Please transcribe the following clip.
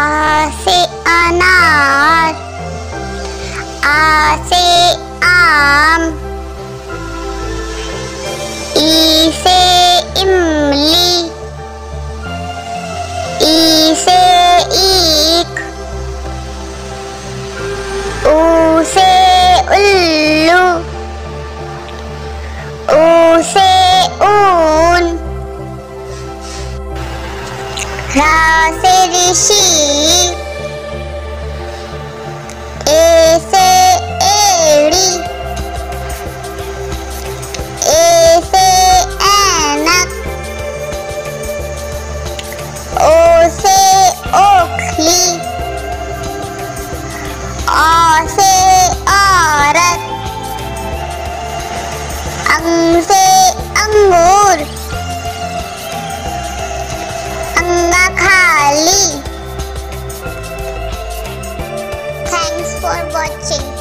आ से अनार आ से आम 하나 세리 시. 에세에리 에세아낙 오세오클리. 어세어랏. 앙세. for watching.